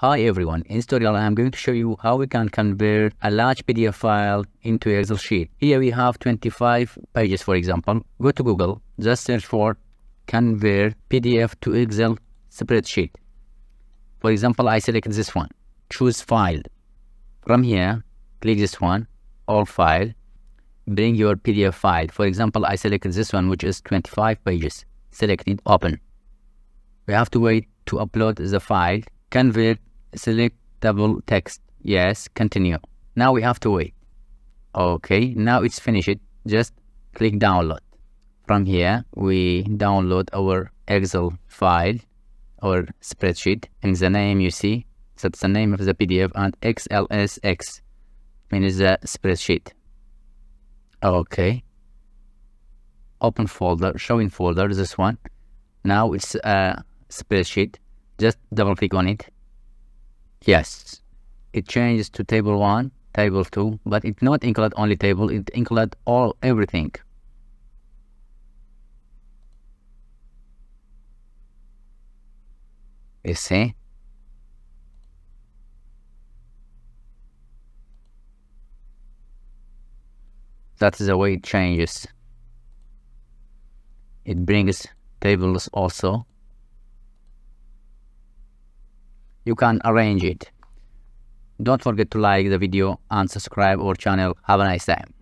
Hi everyone, in this tutorial I'm going to show you how we can convert a large PDF file into Excel sheet. Here we have 25 pages for example. Go to Google, just search for convert PDF to Excel spreadsheet. For example, I select this one, choose file. From here, click this one, all file, bring your PDF file. For example, I select this one which is 25 pages. Select it, open. We have to wait to upload the file convert select double text. Yes continue. Now we have to wait. Okay now it's finished. Just click download. From here we download our excel file or spreadsheet and the name you see that's the name of the pdf and xlsx means the spreadsheet. Okay. Open folder showing folder this one. Now it's a spreadsheet. Just double click on it yes. It changes to table 1 table 2 but it not include only table it include all everything. You see? That's the way it changes. It brings tables also you can arrange it. Don't forget to like the video and subscribe our channel. Have a nice time.